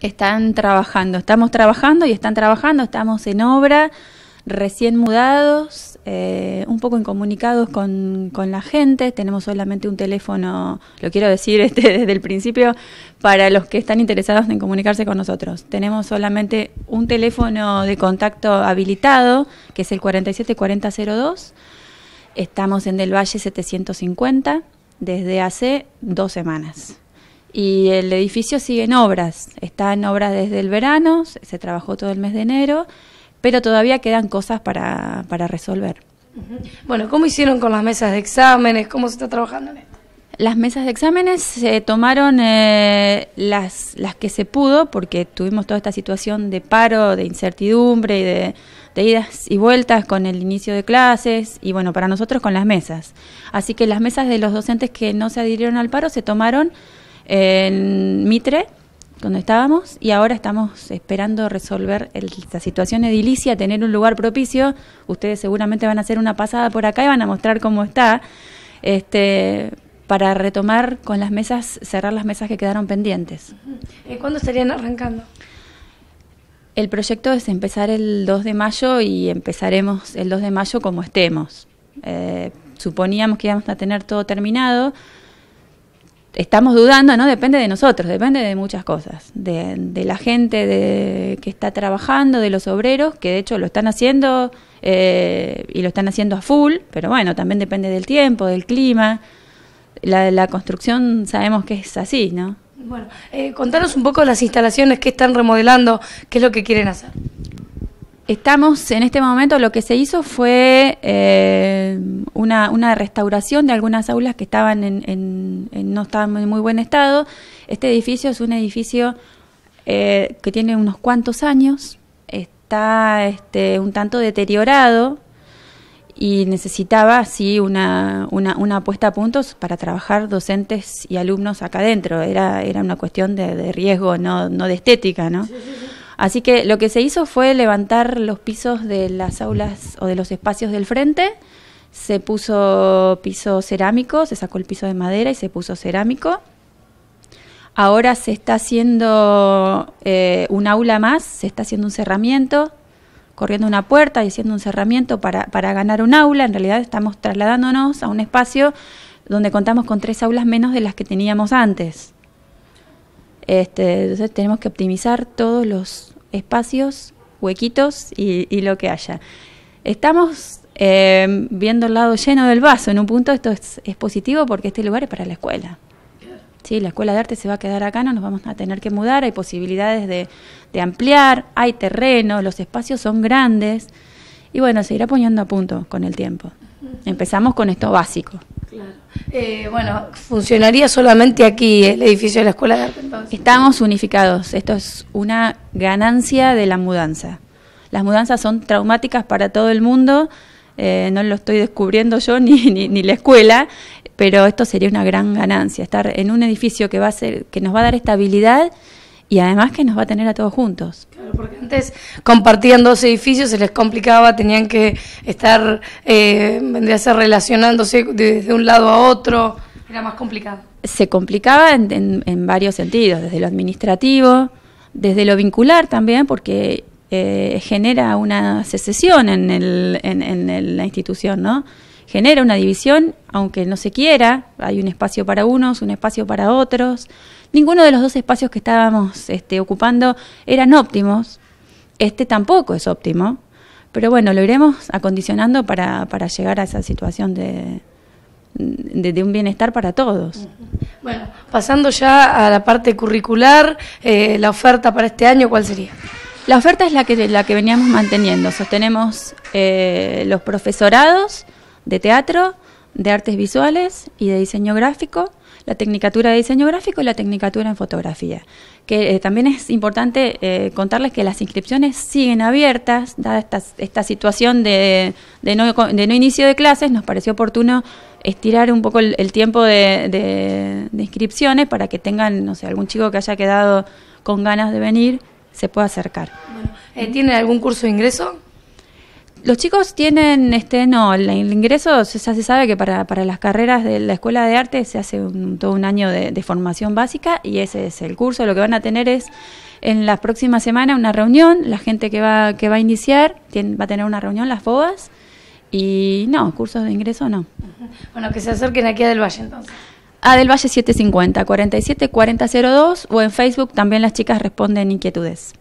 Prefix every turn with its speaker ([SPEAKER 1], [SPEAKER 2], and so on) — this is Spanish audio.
[SPEAKER 1] Están trabajando, estamos trabajando y están trabajando, estamos en obra, recién mudados, eh, un poco incomunicados con, con la gente, tenemos solamente un teléfono, lo quiero decir este, desde el principio, para los que están interesados en comunicarse con nosotros. Tenemos solamente un teléfono de contacto habilitado, que es el 474002, estamos en Del Valle 750 desde hace dos semanas y el edificio sigue en obras. Está en obras desde el verano, se trabajó todo el mes de enero, pero todavía quedan cosas para, para resolver.
[SPEAKER 2] Bueno, ¿cómo hicieron con las mesas de exámenes? ¿Cómo se está trabajando en esto?
[SPEAKER 1] Las mesas de exámenes se tomaron eh, las, las que se pudo, porque tuvimos toda esta situación de paro, de incertidumbre y de, de idas y vueltas con el inicio de clases y bueno, para nosotros con las mesas. Así que las mesas de los docentes que no se adhirieron al paro se tomaron en Mitre, donde estábamos, y ahora estamos esperando resolver el, la situación edilicia, tener un lugar propicio. Ustedes seguramente van a hacer una pasada por acá y van a mostrar cómo está, este, para retomar con las mesas, cerrar las mesas que quedaron pendientes.
[SPEAKER 2] Eh, ¿Cuándo estarían arrancando?
[SPEAKER 1] El proyecto es empezar el 2 de mayo y empezaremos el 2 de mayo como estemos. Eh, suponíamos que íbamos a tener todo terminado, estamos dudando, no depende de nosotros, depende de muchas cosas, de, de la gente de, que está trabajando, de los obreros, que de hecho lo están haciendo eh, y lo están haciendo a full, pero bueno, también depende del tiempo, del clima. La, la construcción sabemos que es así, ¿no?
[SPEAKER 2] Bueno, eh, contanos un poco las instalaciones que están remodelando, qué es lo que quieren hacer.
[SPEAKER 1] Estamos en este momento, lo que se hizo fue eh, una, restauración de algunas aulas que estaban en, en, no estaban en muy buen estado. Este edificio es un edificio eh, que tiene unos cuantos años, está este, un tanto deteriorado y necesitaba sí una, una, una puesta a puntos para trabajar docentes y alumnos acá adentro. Era, era una cuestión de, de riesgo, no, no de estética, ¿no? Sí. Así que lo que se hizo fue levantar los pisos de las aulas o de los espacios del frente, se puso piso cerámico, se sacó el piso de madera y se puso cerámico. Ahora se está haciendo eh, un aula más, se está haciendo un cerramiento, corriendo una puerta y haciendo un cerramiento para, para ganar un aula. En realidad estamos trasladándonos a un espacio donde contamos con tres aulas menos de las que teníamos antes. Este, entonces tenemos que optimizar todos los espacios, huequitos y, y lo que haya. Estamos eh, viendo el lado lleno del vaso. En un punto esto es, es, positivo porque este lugar es para la escuela. Sí, la escuela de arte se va a quedar acá, no nos vamos a tener que mudar, hay posibilidades de, de ampliar, hay terreno, los espacios son grandes y bueno, se irá poniendo a punto con el tiempo. Empezamos con esto básico.
[SPEAKER 2] Claro. Eh, bueno, ¿funcionaría solamente aquí el edificio de la Escuela de Arte entonces?
[SPEAKER 1] Estamos unificados. Esto es una ganancia de la mudanza. Las mudanzas son traumáticas para todo el mundo. Eh, no lo estoy descubriendo yo ni, ni, ni, la escuela, pero esto sería una gran ganancia. Estar en un edificio que, va a ser, que nos va a dar estabilidad y además que nos va a tener a todos juntos.
[SPEAKER 2] Porque antes compartían dos edificios, se les complicaba, tenían que estar, eh, vendría a ser relacionándose desde un lado a otro, era más complicado.
[SPEAKER 1] Se complicaba en, en, varios sentidos, desde lo administrativo, desde lo vincular también, porque eh, genera una secesión en, el, en, la institución, ¿no? Genera una división, aunque no se quiera, hay un espacio para unos, un espacio para otros. Ninguno de los dos espacios que estábamos este, ocupando eran óptimos. Este tampoco es óptimo. Pero bueno, lo iremos acondicionando para, para llegar a esa situación de, de, de, un bienestar para todos.
[SPEAKER 2] Bueno, pasando ya a la parte curricular, eh, la oferta para este año, ¿cuál sería?
[SPEAKER 1] La oferta es la que, la que veníamos manteniendo. Sostenemos eh, los profesorados de teatro, de artes visuales y de diseño gráfico, la tecnicatura de diseño gráfico y la tecnicatura en fotografía. Que eh, también es importante eh, contarles que las inscripciones siguen abiertas, dada esta, esta situación de, de, no, inicio de clases, nos pareció oportuno estirar un poco el, tiempo de, de, inscripciones para que tengan, no sé, algún chico que haya quedado con ganas de venir, se pueda acercar.
[SPEAKER 2] Bueno, eh, ¿Tienen algún curso de ingreso?
[SPEAKER 1] Los chicos tienen, este, no, el, el ingreso ya se sabe que para, para, las carreras de la escuela de arte se hace un, todo un año de, de, formación básica y ese es el curso. Lo que van a tener es en la próxima semana una reunión, la gente que va, que va a iniciar va a tener una reunión, las FOBAS, y no, cursos de ingreso no.
[SPEAKER 2] Bueno, que se acerquen aquí a Del Valle entonces.
[SPEAKER 1] A Del Valle 750, 47 4002 o en Facebook también las chicas responden inquietudes.